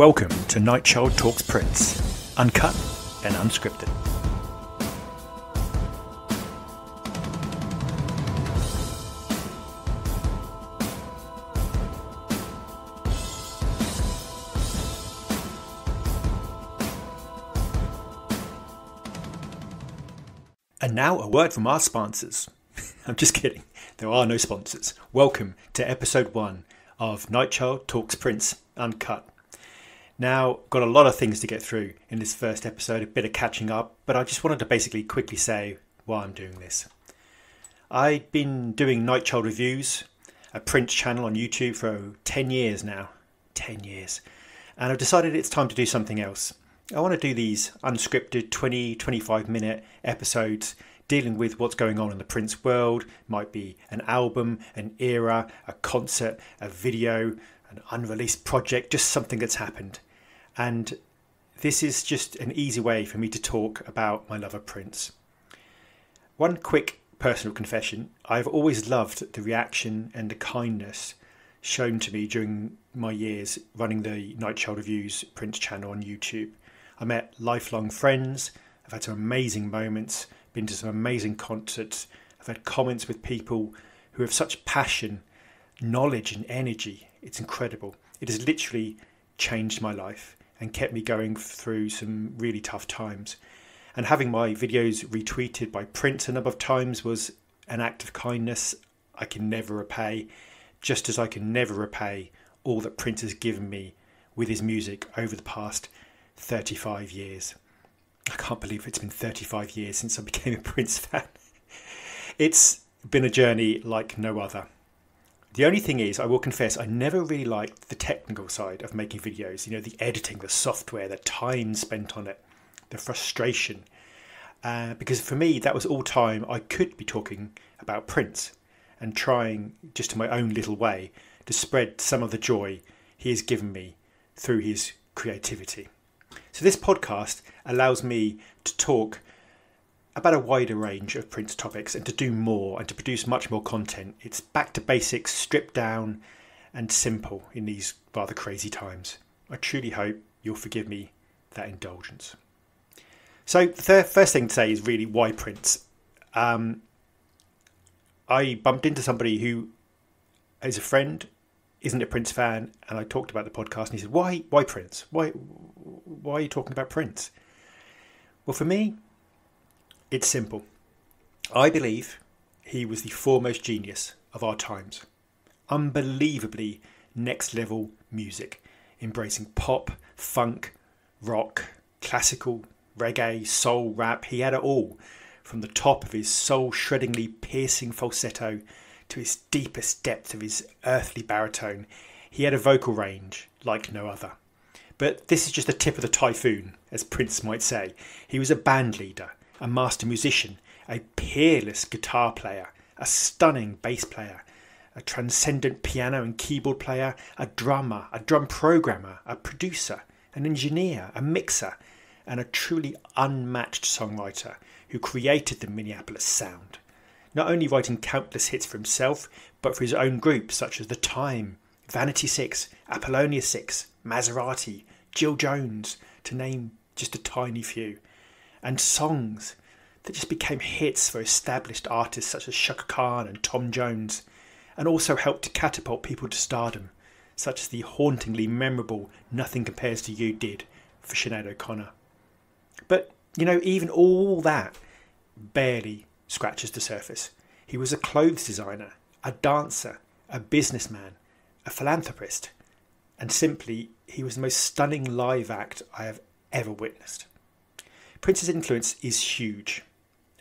Welcome to Nightchild Talks Prince, uncut and unscripted. And now a word from our sponsors. I'm just kidding. There are no sponsors. Welcome to episode one of Nightchild Talks Prince Uncut. Now, got a lot of things to get through in this first episode, a bit of catching up, but I just wanted to basically quickly say why I'm doing this. I've been doing Nightchild reviews, a Prince channel on YouTube for 10 years now. 10 years. And I've decided it's time to do something else. I want to do these unscripted 20 25 minute episodes dealing with what's going on in the Prince world. Might be an album, an era, a concert, a video, an unreleased project, just something that's happened. And this is just an easy way for me to talk about my love of Prince. One quick personal confession I've always loved the reaction and the kindness shown to me during my years running the Nightchild Reviews Prince channel on YouTube. I met lifelong friends, I've had some amazing moments, been to some amazing concerts, I've had comments with people who have such passion, knowledge, and energy. It's incredible. It has literally changed my life and kept me going through some really tough times. And having my videos retweeted by Prince a number of times was an act of kindness I can never repay, just as I can never repay all that Prince has given me with his music over the past 35 years. I can't believe it's been 35 years since I became a Prince fan. It's been a journey like no other. The only thing is, I will confess, I never really liked the technical side of making videos. You know, the editing, the software, the time spent on it, the frustration. Uh, because for me, that was all time I could be talking about Prince and trying, just in my own little way, to spread some of the joy he has given me through his creativity. So, this podcast allows me to talk about a wider range of Prince topics and to do more and to produce much more content. It's back to basics, stripped down and simple in these rather crazy times. I truly hope you'll forgive me that indulgence. So, the first thing to say is really why Prince. Um, I bumped into somebody who is a friend, isn't a Prince fan, and I talked about the podcast, and he said, "Why, why Prince? Why, why are you talking about Prince?" Well, for me, it's simple. I believe he was the foremost genius of our times. Unbelievably next level music, embracing pop, funk, rock, classical, reggae, soul, rap. He had it all, from the top of his soul shreddingly piercing falsetto to his deepest depth of his earthly baritone. He had a vocal range like no other. But this is just the tip of the typhoon, as Prince might say. He was a band leader, a master musician, a peerless guitar player, a stunning bass player, a transcendent piano and keyboard player, a drummer, a drum programmer, a producer, an engineer, a mixer, and a truly unmatched songwriter who created the Minneapolis sound. Not only writing countless hits for himself, but for his own groups such as The Time, Vanity Six, Apollonia Six, Mazarati, Jill Jones, to name just a tiny few and songs that just became hits for established artists such as Chaka Khan and Tom Jones, and also helped to catapult people to stardom, such as the hauntingly memorable Nothing Compares to You did for Sinead O'Connor. But, you know, even all that barely scratches the surface. He was a clothes designer, a dancer, a businessman, a philanthropist, and simply, he was the most stunning live act I have ever witnessed. Prince's influence is huge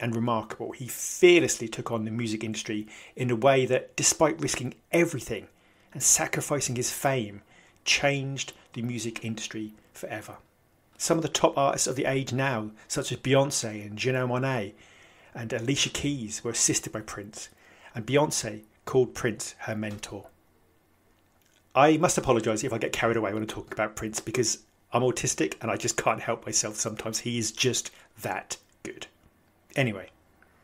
and remarkable. He fearlessly took on the music industry in a way that, despite risking everything and sacrificing his fame, changed the music industry forever. Some of the top artists of the age now, such as Beyonce and Janelle Monáe and Alicia Keys, were assisted by Prince, and Beyonce called Prince her mentor. I must apologise if I get carried away when I talk about Prince because I'm autistic and I just can't help myself sometimes. He is just that good. Anyway,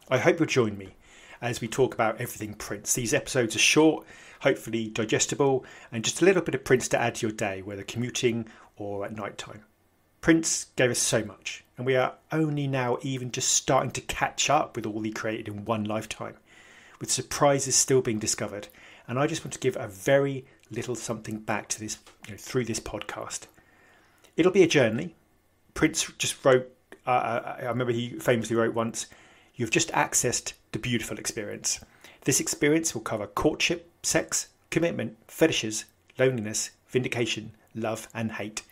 I hope you'll join me as we talk about everything Prince. These episodes are short, hopefully digestible, and just a little bit of Prince to add to your day, whether commuting or at night time. Prince gave us so much, and we are only now even just starting to catch up with all he created in one lifetime, with surprises still being discovered. And I just want to give a very little something back to this you know, through this podcast. It'll be a journey. Prince just wrote, uh, uh I remember he famously wrote once, You've just accessed the beautiful experience. This experience will cover courtship, sex, commitment, fetishes, loneliness, vindication, love, and hate.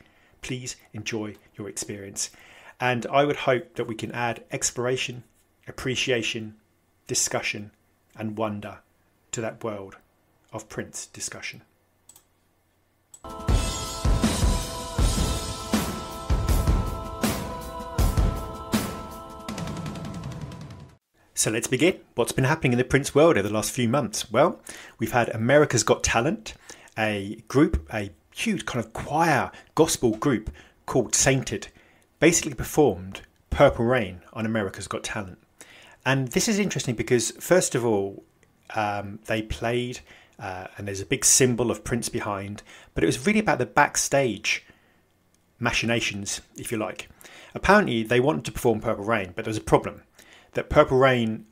Please enjoy your experience. And I would hope that we can add exploration, appreciation, discussion, and wonder to that world of Prince discussion. So let's begin. What's been happening in the Prince world over the last few months? Well, we've had America's Got Talent, a group, a huge kind of choir gospel group called Sainted, basically performed Purple Rain on America's Got Talent. And this is interesting because, first of all, um, they played, uh, and there's a big symbol of Prince behind, but it was really about the backstage machinations, if you like. Apparently, they wanted to perform Purple Rain, but there was a problem that Purple Rain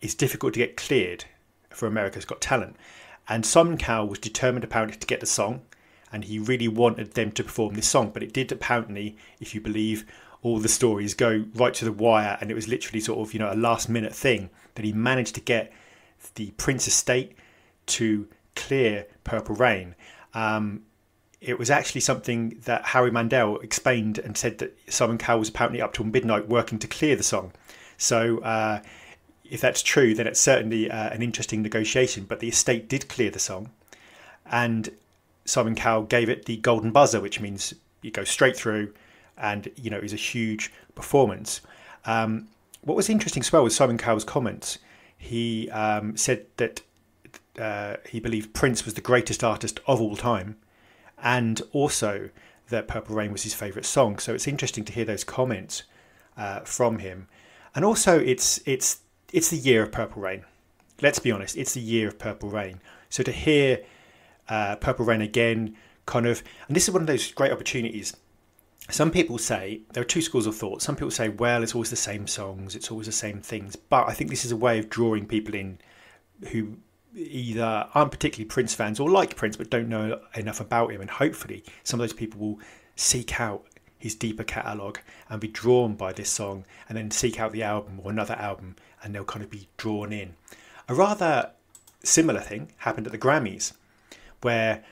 is difficult to get cleared for America's Got Talent. And Simon Cowell was determined apparently to get the song, and he really wanted them to perform this song. But it did apparently, if you believe all the stories, go right to the wire, and it was literally sort of you know a last minute thing that he managed to get the Prince Estate to clear Purple Rain. Um, it was actually something that Howie Mandel explained and said that Simon Cowell was apparently up till midnight working to clear the song. So uh, if that's true, then it's certainly uh, an interesting negotiation. But the estate did clear the song, and Simon Cowell gave it the golden buzzer, which means you go straight through, and you know it was a huge performance. Um, what was interesting as well was Simon Cowell's comments. He um, said that uh, he believed Prince was the greatest artist of all time, and also that Purple Rain was his favourite song. So it's interesting to hear those comments uh, from him and also it's it's it's the year of Purple Rain. Let's be honest, it's the year of Purple Rain. So to hear uh, Purple Rain again, kind of, and this is one of those great opportunities. Some people say there are two schools of thought. Some people say, well, it's always the same songs, it's always the same things. But I think this is a way of drawing people in who either aren't particularly Prince fans or like Prince but don't know enough about him. And hopefully, some of those people will seek out his deeper catalogue and be drawn by this song and then seek out the album or another album and they'll kind of be drawn in. A rather similar thing happened at the Grammys where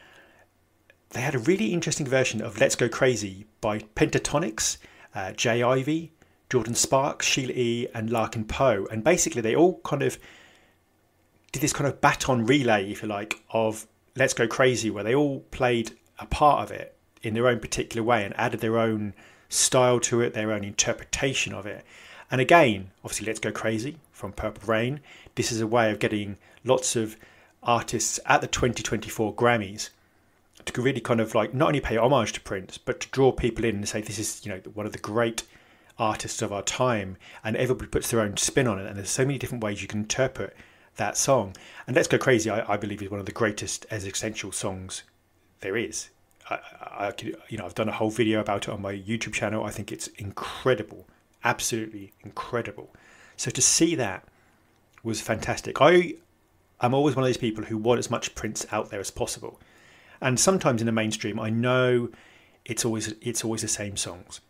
they had a really interesting version of Let's Go Crazy by Pentatonix, uh, J. Ivy, Jordin Sparks, Sheila E., and Larkin Poe. And basically, they all kind of did this kind of baton relay, if you like, of Let's Go Crazy, where they all played a part of it in their own particular way and added their own style to it, their own interpretation of it. And again, obviously, Let's Go Crazy from Purple Rain. This is a way of getting lots of artists at the 2024 Grammys to really kind of like not only pay homage to Prince, but to draw people in and say this is, you know, one of the great artists of our time. And everybody puts their own spin on it. And there's so many different ways you can interpret that song. And Let's Go Crazy, I, I believe, is one of the greatest existential songs there is. I, I could, you know, I've done a whole video about it on my YouTube channel. I think it's incredible, absolutely incredible. So to see that was fantastic. I am always one of those people who want as much Prince out there as possible, and sometimes in the mainstream, I know it's always it's always the same songs.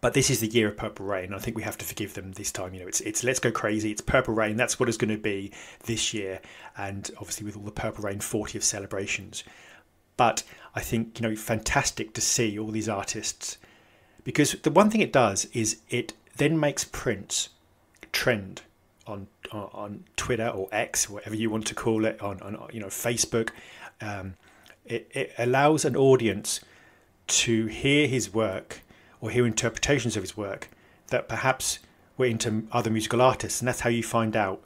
But this is the year of Purple Rain. I think we have to forgive them this time. You know, it's it's Let's Go Crazy. It's Purple Rain. That's what it's going to be this year, and obviously with all the Purple Rain 40th celebrations. But I think, you know, fantastic to see all these artists because the one thing it does is it then makes Prince trend on on Twitter or X, whatever you want to call it, on, on you know Facebook. Um, it, it allows an audience to hear his work or hear interpretations of his work that perhaps were into other musical artists, and that's how you find out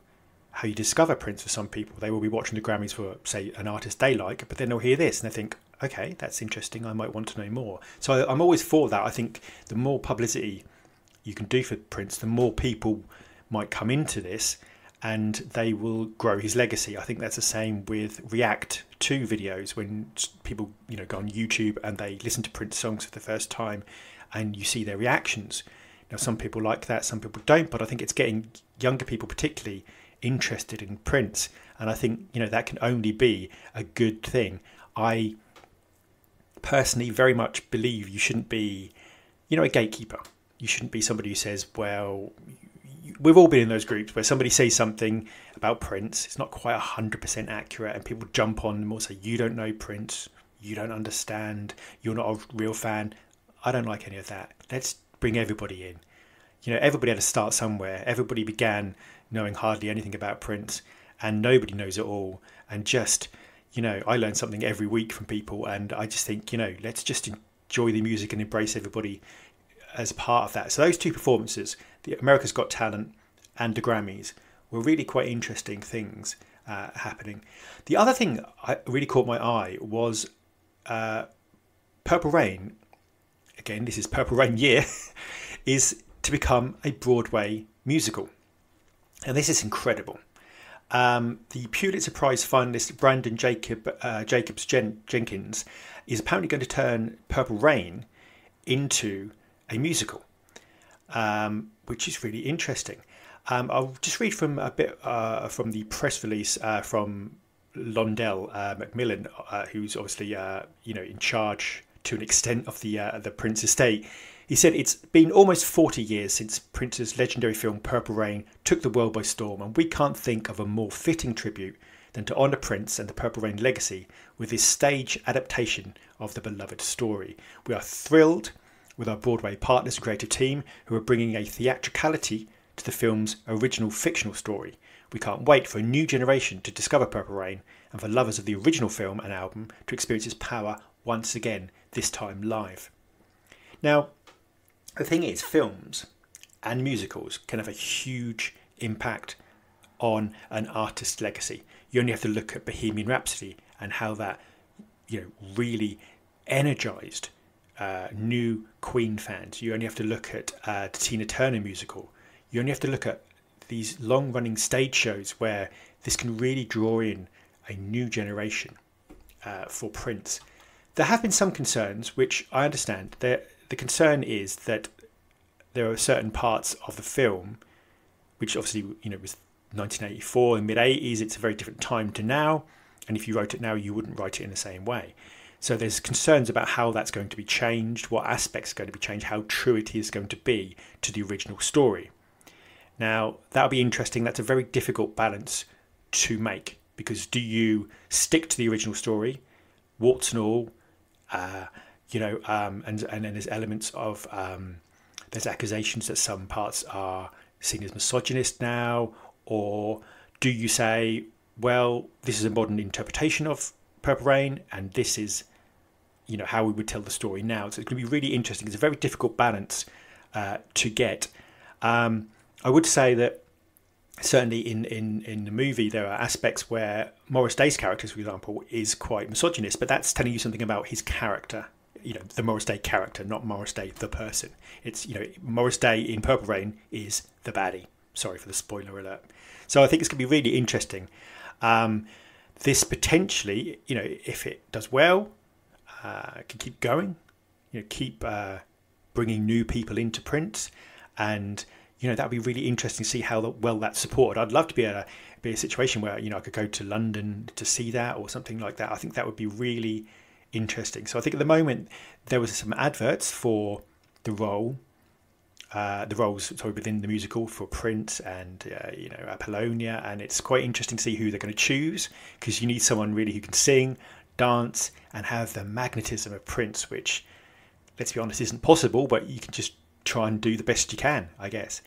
how you discover Prince for some people. They will be watching the Grammys for, say, an artist they like, but then they'll hear this and they think, okay, that's interesting. I might want to know more. So I'm always for that. I think the more publicity you can do for Prince, the more people might come into this and they will grow his legacy. I think that's the same with React to videos when people you know go on YouTube and they listen to Prince songs for the first time, and you see their reactions. Now, some people like that, some people don't, but I think it's getting younger people particularly interested in Prince, and I think you know that can only be a good thing. I personally very much believe you shouldn't be, you know, a gatekeeper. You shouldn't be somebody who says, well, we've all been in those groups where somebody says something about Prince, it's not quite 100% accurate, and people jump on them or say, You don't know Prince, you don't understand, you're not a real fan. I don't like any of that. Let's bring everybody in. You know, everybody had to start somewhere. Everybody began knowing hardly anything about Prince, and nobody knows it all. And just, you know, I learn something every week from people, and I just think, you know, let's just enjoy the music and embrace everybody as part of that. So those two performances, the America's Got Talent and the Grammys, were really quite interesting things uh, happening. The other thing I really caught my eye was uh, Purple Rain. Again, this is Purple Rain year, is to become a Broadway musical, and this is incredible. Um, the Pulitzer Prize finalist Branden Jacob uh, Jacobs Jen- Jenkins is apparently going to turn Purple Rain into a musical, um, which is really interesting. Um, I'll just read from a bit uh, from the press release uh, from Londell uh, McMillan, uh, who's obviously uh, you know in charge to an extent of the the Prince estate. He said it's been almost 40 years since Prince's legendary film Purple Rain took the world by storm, and we can't think of a more fitting tribute than to honour Prince and the Purple Rain legacy with this stage adaptation of the beloved story. We are thrilled with our Broadway partners and creative team who are bringing a theatricality to the film's original fictional story. We can't wait for a new generation to discover Purple Rain and for lovers of the original film and album to experience its power once again, this time live. Now, the thing is, films and musicals can have a huge impact on an artist's legacy. You only have to look at Bohemian Rhapsody and how that, you know, really energized uh, new Queen fans. You only have to look at uh, the Tina Turner musical. You only have to look at these long running stage shows where this can really draw in a new generation uh, for Prince. There have been some concerns, which I understand. There, the concern is that there are certain parts of the film, which obviously you know was 1984 and mid 80s. It's a very different time to now, and if you wrote it now, you wouldn't write it in the same way. So there's concerns about how that's going to be changed, what aspects are going to be changed, how true it is going to be to the original story. Now, that'll be interesting. That's a very difficult balance to make because do you stick to the original story, warts and all, uh, you know, um, and and then there's elements of um, there's accusations that some parts are seen as misogynist now, or do you say, well, this is a modern interpretation of Purple Rain, and this is you know how we would tell the story now. So it's going to be really interesting. It's a very difficult balance uh, to get. Um, I would say that certainly in, in, in the movie there are aspects where Morris Day's character, for example, is quite misogynist, but that's telling you something about his character. You know, the Morris Day character, not Morris Day the person. It's you know Morris Day in Purple Rain is the baddie. Sorry for the spoiler alert. So I think it's going to be really interesting. Um, this potentially, you know, if it does well, uh, can keep going, you know, keep uh, bringing new people into Prince, and you know that would be really interesting to see how well that's supported. I'd love to be a be a situation where you know I could go to London to see that or something like that. I think that would be really interesting. So I think at the moment there was some adverts for the role, uh, the roles sorry within the musical for Prince and uh, you know Apollonia, and it's quite interesting to see who they're going to choose because you need someone really who can sing, dance, and have the magnetism of Prince, which, let's be honest, isn't possible, but you can just try and do the best you can, I guess.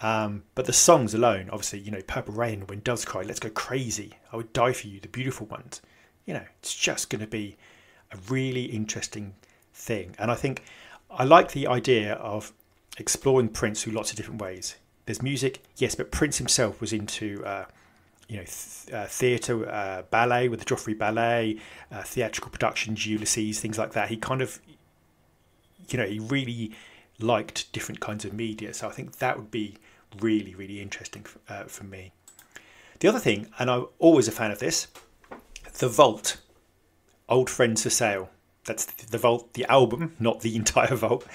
Um, but the songs alone, obviously, you know, Purple Rain, When Doves Cry, Let's Go Crazy, I Would Die For You, the beautiful ones, you know, it's just going to be a really interesting thing. And I think I like the idea of exploring Prince through lots of different ways. There's music, yes, but Prince himself was into uh, you know, th- uh, theatre, uh, ballet with the Joffrey Ballet, uh, theatrical productions, Ulysses, things like that. He kind of, you know, he really liked different kinds of media. So I think that would be really, really interesting for, uh, for me. The other thing, and I'm always a fan of this, The Vault, Old Friends for Sale. That's The Vault, the album, not the entire Vault.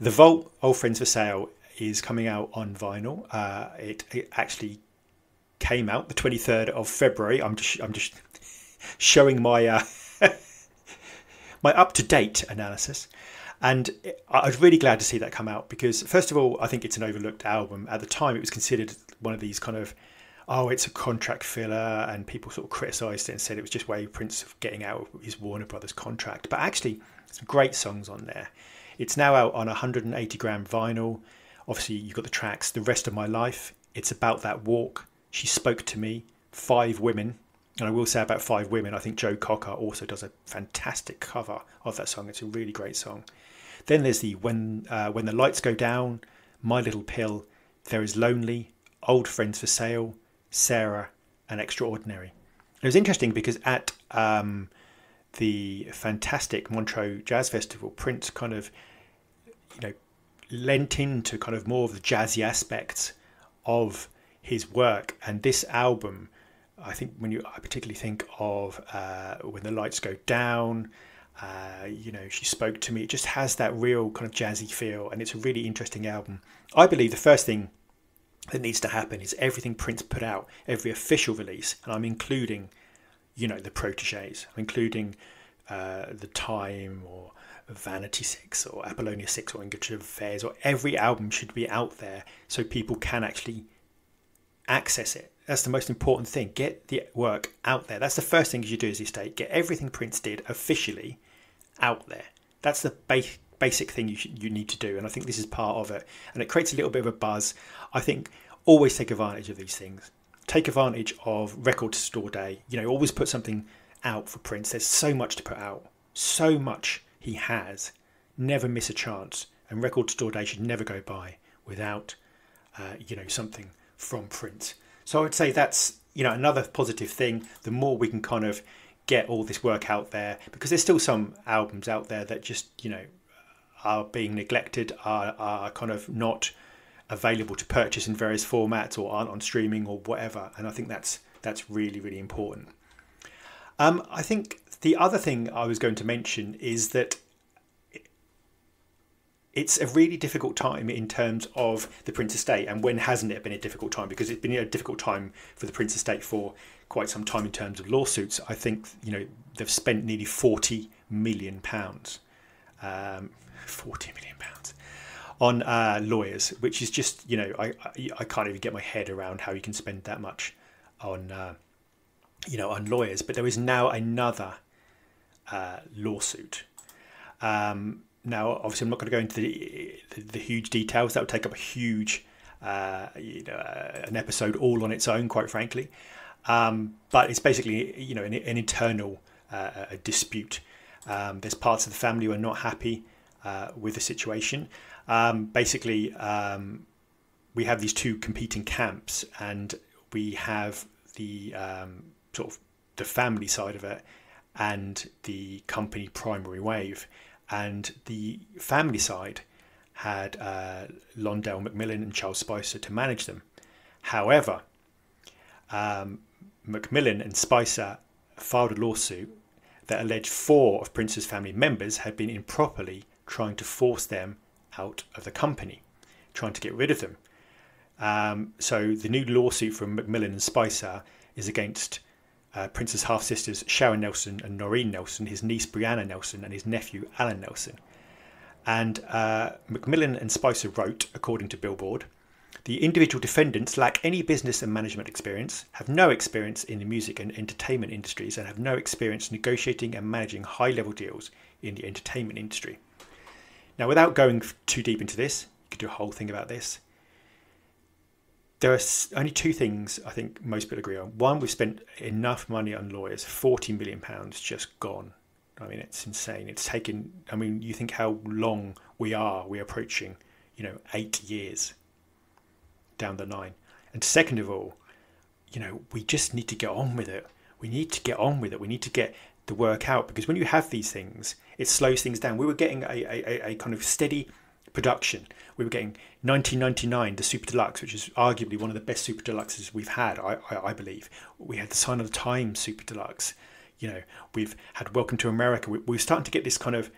The Vault, Old Friends for Sale, is coming out on vinyl. Uh, it, it actually came out the 23rd of February. I'm just I'm just showing my uh, my up to date analysis. And I was really glad to see that come out because, first of all, I think it's an overlooked album. At the time, it was considered one of these kind of, oh, it's a contract filler, and people sort of criticised it and said it was just way Prince of getting out of his Warner Brothers contract. But actually, some great songs on there. It's now out on 180 gram vinyl. Obviously, you've got the tracks The Rest of My Life, It's About That Walk, She Spoke to Me, Five Women, and I will say about Five Women, I think Joe Cocker also does a fantastic cover of that song. It's a really great song. Then there's the When uh, When the Lights Go Down, My Little Pill, There Is Lonely, Old Friends for Sale, Sarah, and Extraordinary. It was interesting because at um, the fantastic Montreux Jazz Festival, Prince kind of, you know, lent into kind of more of the jazzy aspects of his work, and this album I think when you, I particularly think of uh, when the lights go down. Uh, you know, she spoke to me. It just has that real kind of jazzy feel, and it's a really interesting album. I believe the first thing that needs to happen is everything Prince put out, every official release, and I'm including, you know, the proteges. I'm including uh, the Time or Vanity Six or Apollonia Six or English Affairs, or every album should be out there so people can actually access it that's the most important thing. Get the work out there. That's the first thing you do as a estate. Get everything Prince did officially out there. That's the ba- basic thing you should, you need to do, and I think this is part of it. And it creates a little bit of a buzz. I think always take advantage of these things. Take advantage of Record Store Day. You know, always put something out for Prince. There's so much to put out, so much he has. Never miss a chance. And Record Store Day should never go by without, uh, you know, something from Prince. So I would say that's you know another positive thing. The more we can kind of get all this work out there, because there's still some albums out there that just you know are being neglected, are are kind of not available to purchase in various formats or aren't on streaming or whatever. And I think that's that's really really important. Um, I think the other thing I was going to mention is that it's a really difficult time in terms of the Prince Estate. And when hasn't it been a difficult time? Because it's been a difficult time for the Prince Estate for quite some time in terms of lawsuits. I think you know they've spent nearly forty million pounds, um, forty million pounds on uh, lawyers, which is just you know I, I, I can't even get my head around how you can spend that much on uh, you know on lawyers. But there is now another uh, lawsuit. Um, now, obviously, I'm not going to go into the, the, the huge details. That would take up a huge, uh, you know, uh, an episode all on its own, quite frankly. Um, but it's basically, you know, an, an internal uh, dispute. Um, there's parts of the family who are not happy uh, with the situation. Um, basically, um, we have these two competing camps, and we have the um, sort of the family side of it and the company primary wave and the family side had uh, Londell McMillan and Charles Spicer to manage them. However, um, McMillan and Spicer filed a lawsuit that alleged four of Prince's family members had been improperly trying to force them out of the company, trying to get rid of them. Um, so the new lawsuit from McMillan and Spicer is against uh, Prince's half sisters Sharon Nelson and Norrine Nelson, his niece Brianna Nelson, and his nephew Allen Nelson. And uh, McMillan and Spicer wrote, according to Billboard, the individual defendants lack any business and management experience, have no experience in the music and entertainment industries, and have no experience negotiating and managing high level deals in the entertainment industry. Now, without going too deep into this, you could do a whole thing about this there are only two things I think most people agree on. One, we've spent enough money on lawyers, forty million pounds just gone. I mean, it's insane. It's taken. I mean, you think how long we are. We're approaching, you know, eight years down the line. And second of all, you know, we just need to get on with it. We need to get on with it. We need to get the work out because when you have these things, it slows things down. We were getting a, a, a kind of steady production. We were getting 1999, the Super Deluxe, which is arguably one of the best Super Deluxes we've had, I, I, I believe. We had the Sign of the Times Super Deluxe. You know, we've had Welcome to America. We, we're starting to get this kind of,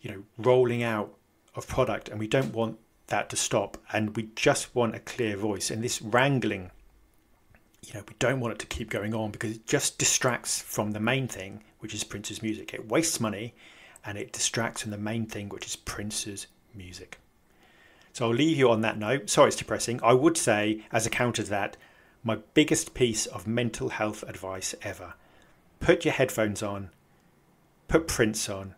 you know, rolling out of product, and we don't want that to stop. And we just want a clear voice. And this wrangling, you know, we don't want it to keep going on because it just distracts from the main thing, which is Prince's music. It wastes money and it distracts from the main thing, which is Prince's music. So I'll leave you on that note. Sorry it's depressing. I would say, as a counter to that, my biggest piece of mental health advice ever put your headphones on, put Prince on,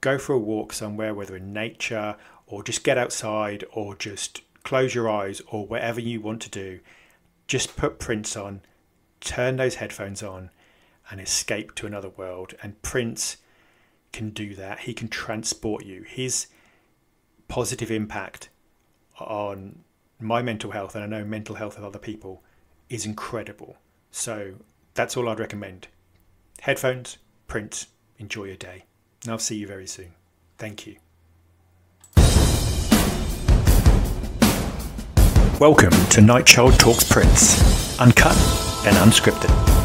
go for a walk somewhere, whether in nature or just get outside or just close your eyes or whatever you want to do. Just put Prince on, turn those headphones on, and escape to another world. And Prince can do that. He can transport you. His positive impact on my mental health, and I know mental health of other people, is incredible. So that's all I'd recommend. Headphones, Prince, enjoy your day. And I'll see you very soon. Thank you. Welcome to Nightchild Talks Prince, uncut and unscripted.